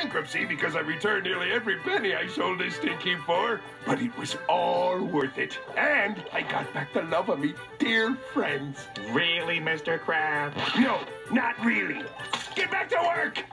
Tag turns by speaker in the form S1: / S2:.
S1: bankruptcy because I returned nearly every penny I sold this stinky for. But it was all worth it. And I got back the love of me dear friends.
S2: Really, Mr. Krabs?
S1: No, not really. Get back to work!